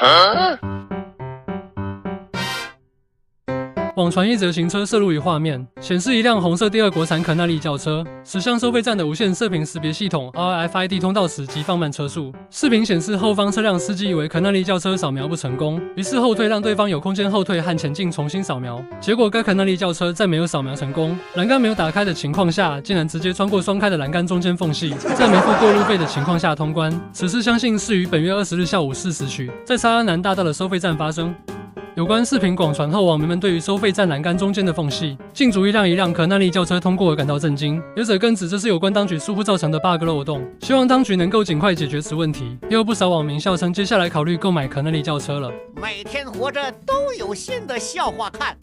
嗯网传一则行车摄录仪画面，显示一辆红色第二国产可纳利轿车驶向收费站的无线射频识别系统 RFID 通道时即放慢车速。视频显示后方车辆司机以为可纳利轿车扫描不成功，于是后退让对方有空间后退和前进重新扫描。结果该可纳利轿车在没有扫描成功、栏杆没有打开的情况下，竟然直接穿过双开的栏杆中间缝隙，在没付过路费的情况下通关。此事相信是于本月二十日下午四时许，在沙安南大道的收费站发生。有关视频广传后，网民们对于收费站栏杆中间的缝隙竟足以让一辆可耐力轿车通过而感到震惊。有者更指这是有关当局疏忽造成的 bug 漏洞，希望当局能够尽快解决此问题。也有不少网民笑称，接下来考虑购买可耐力轿车了。每天活着都有新的笑话看。